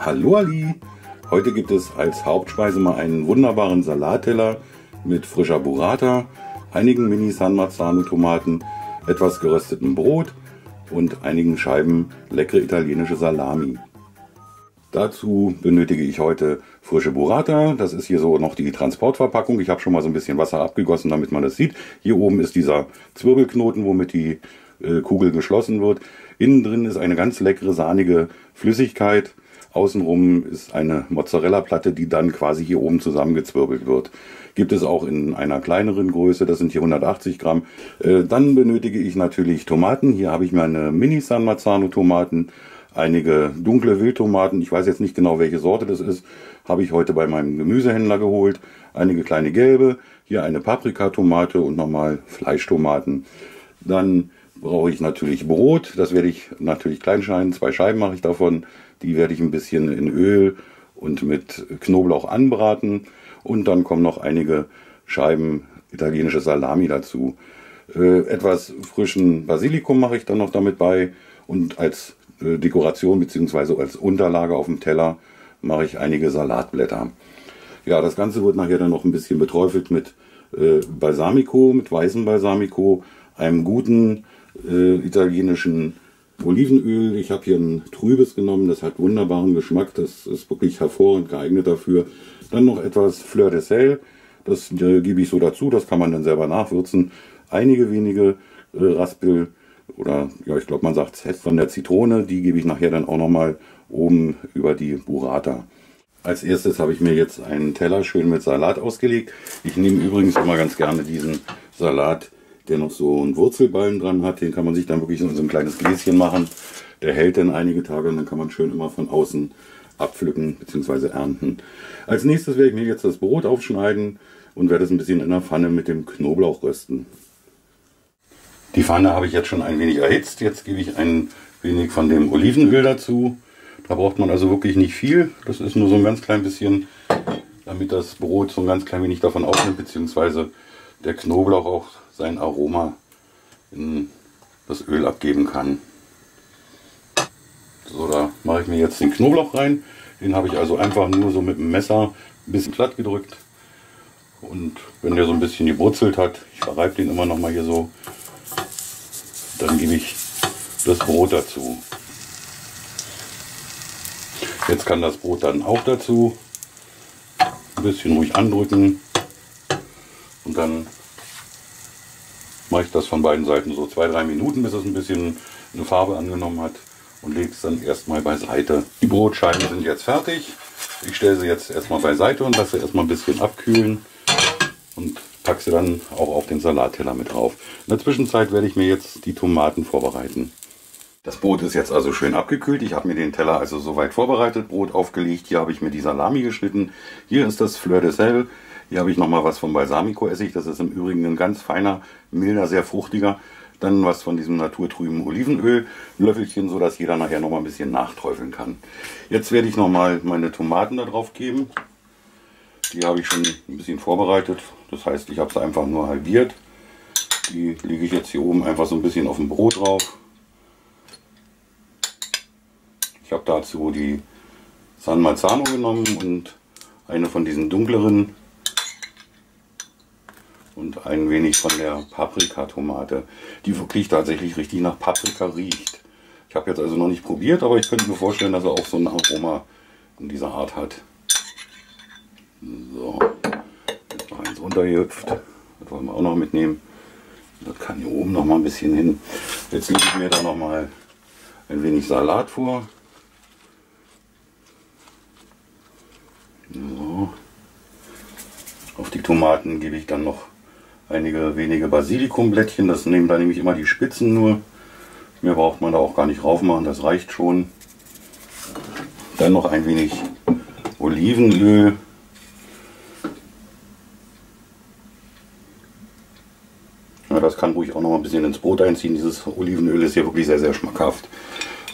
Hallo Ali! Heute gibt es als Hauptspeise mal einen wunderbaren Salatteller mit frischer Burrata, einigen Mini San Marzano Tomaten, etwas geröstetem Brot und einigen Scheiben leckere italienische Salami. Dazu benötige ich heute frische Burrata. Das ist hier so noch die Transportverpackung. Ich habe schon mal so ein bisschen Wasser abgegossen, damit man das sieht. Hier oben ist dieser Zwirbelknoten, womit die äh, Kugel geschlossen wird. Innen drin ist eine ganz leckere, sahnige Flüssigkeit. Außenrum ist eine Mozzarella-Platte, die dann quasi hier oben zusammengezwirbelt wird. Gibt es auch in einer kleineren Größe, das sind hier 180 Gramm. Äh, dann benötige ich natürlich Tomaten. Hier habe ich meine Mini-San Marzano-Tomaten einige dunkle Wildtomaten, ich weiß jetzt nicht genau welche Sorte das ist, habe ich heute bei meinem Gemüsehändler geholt. Einige kleine gelbe, hier eine Paprikatomate und nochmal Fleischtomaten. Dann brauche ich natürlich Brot, das werde ich natürlich klein schneiden, zwei Scheiben mache ich davon. Die werde ich ein bisschen in Öl und mit Knoblauch anbraten. Und dann kommen noch einige Scheiben italienische Salami dazu. Äh, etwas frischen Basilikum mache ich dann noch damit bei. Und als äh, Dekoration bzw. als Unterlage auf dem Teller mache ich einige Salatblätter. Ja, das Ganze wird nachher dann noch ein bisschen beträufelt mit äh, Balsamico, mit weißem Balsamico, einem guten äh, italienischen Olivenöl. Ich habe hier ein trübes genommen, das hat wunderbaren Geschmack, das ist wirklich hervorragend geeignet dafür. Dann noch etwas Fleur de Sel, das äh, gebe ich so dazu, das kann man dann selber nachwürzen. Einige wenige äh, Raspel oder ja, ich glaube, man sagt von der Zitrone. Die gebe ich nachher dann auch nochmal oben über die Burrata. Als erstes habe ich mir jetzt einen Teller schön mit Salat ausgelegt. Ich nehme übrigens immer ganz gerne diesen Salat, der noch so einen Wurzelballen dran hat. Den kann man sich dann wirklich in so ein kleines Gläschen machen. Der hält dann einige Tage und dann kann man schön immer von außen abpflücken bzw. ernten. Als nächstes werde ich mir jetzt das Brot aufschneiden und werde es ein bisschen in der Pfanne mit dem Knoblauch rösten. Die Pfanne habe ich jetzt schon ein wenig erhitzt. Jetzt gebe ich ein wenig von dem Olivenöl dazu. Da braucht man also wirklich nicht viel. Das ist nur so ein ganz klein bisschen, damit das Brot so ein ganz klein wenig davon aufnimmt, beziehungsweise der Knoblauch auch sein Aroma in das Öl abgeben kann. So, da mache ich mir jetzt den Knoblauch rein. Den habe ich also einfach nur so mit dem Messer ein bisschen platt gedrückt. Und wenn der so ein bisschen gebrutzelt hat, ich verreibe den immer noch mal hier so, dann gebe ich das Brot dazu. Jetzt kann das Brot dann auch dazu. Ein bisschen ruhig andrücken. Und dann mache ich das von beiden Seiten so zwei, drei Minuten, bis es ein bisschen eine Farbe angenommen hat. Und lege es dann erstmal beiseite. Die Brotscheiben sind jetzt fertig. Ich stelle sie jetzt erstmal beiseite und lasse erstmal ein bisschen abkühlen. Und packe sie dann auch auf den Salatteller mit drauf. In der Zwischenzeit werde ich mir jetzt die Tomaten vorbereiten. Das Brot ist jetzt also schön abgekühlt. Ich habe mir den Teller also soweit vorbereitet, Brot aufgelegt. Hier habe ich mir die Salami geschnitten. Hier ist das Fleur de Sel. Hier habe ich nochmal was vom Balsamico-Essig. Das ist im Übrigen ein ganz feiner, milder, sehr fruchtiger. Dann was von diesem naturtrüben Olivenöl, ein Löffelchen, sodass jeder nachher nochmal ein bisschen nachträufeln kann. Jetzt werde ich nochmal meine Tomaten da drauf geben. Die habe ich schon ein bisschen vorbereitet. Das heißt, ich habe sie einfach nur halbiert. Die lege ich jetzt hier oben einfach so ein bisschen auf dem Brot drauf. Ich habe dazu die San Marzano genommen und eine von diesen dunkleren und ein wenig von der Paprikatomate, die wirklich tatsächlich richtig nach Paprika riecht. Ich habe jetzt also noch nicht probiert, aber ich könnte mir vorstellen, dass er auch so ein Aroma in dieser Art hat. So, jetzt eins runtergehüpft. Das wollen wir auch noch mitnehmen. Das kann hier oben noch mal ein bisschen hin. Jetzt lege ich mir da noch mal ein wenig Salat vor. So. Auf die Tomaten gebe ich dann noch einige wenige Basilikumblättchen. Das nehmen da nämlich immer die Spitzen nur. Mehr braucht man da auch gar nicht raufmachen, das reicht schon. Dann noch ein wenig Olivenöl. Ja, das kann ruhig auch noch ein bisschen ins Brot einziehen. Dieses Olivenöl ist hier wirklich sehr, sehr schmackhaft.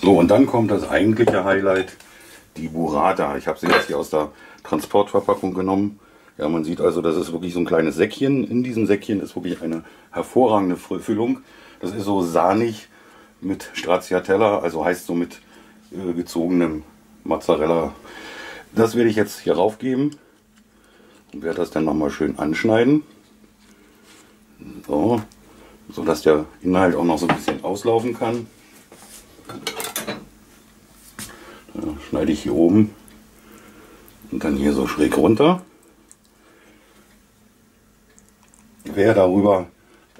So, und dann kommt das eigentliche Highlight, die Burrata. Ich habe sie jetzt hier aus der Transportverpackung genommen. Ja, man sieht also, das ist wirklich so ein kleines Säckchen. In diesem Säckchen ist wirklich eine hervorragende Füllung. Das ist so sahnig mit Stracciatella, also heißt so mit äh, gezogenem Mozzarella. Das werde ich jetzt hier raufgeben und werde das dann nochmal schön anschneiden. So, so dass der Inhalt auch noch so ein bisschen auslaufen kann. Da schneide ich hier oben und dann hier so schräg runter. Wer darüber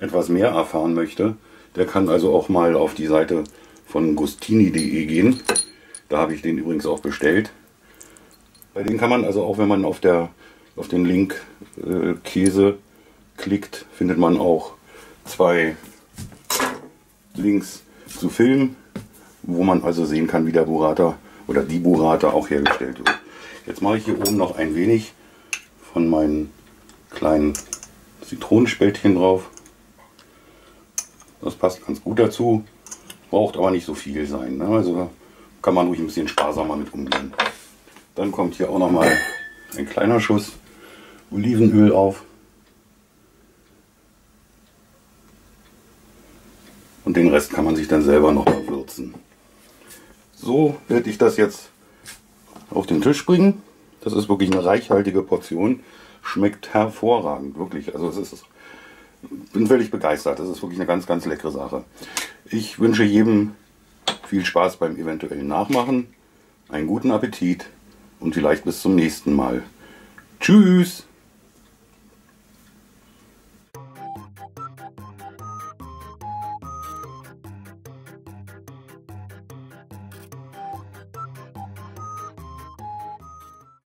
etwas mehr erfahren möchte, der kann also auch mal auf die Seite von gustini.de gehen. Da habe ich den übrigens auch bestellt. Bei denen kann man also auch, wenn man auf, der, auf den Link äh, Käse klickt, findet man auch zwei Links zu Filmen, wo man also sehen kann, wie der Burrata oder die Burrata auch hergestellt wird. Jetzt mache ich hier oben noch ein wenig von meinen kleinen Zitronenspältchen drauf. Das passt ganz gut dazu, braucht aber nicht so viel sein. Ne? Also kann man ruhig ein bisschen sparsamer mit umgehen. Dann kommt hier auch noch mal ein kleiner Schuss Olivenöl auf. Und den Rest kann man sich dann selber noch würzen. So werde ich das jetzt auf den Tisch bringen. Das ist wirklich eine reichhaltige Portion. Schmeckt hervorragend, wirklich. Also es ist, bin völlig begeistert. Das ist wirklich eine ganz, ganz leckere Sache. Ich wünsche jedem viel Spaß beim eventuellen Nachmachen, einen guten Appetit und vielleicht bis zum nächsten Mal. Tschüss!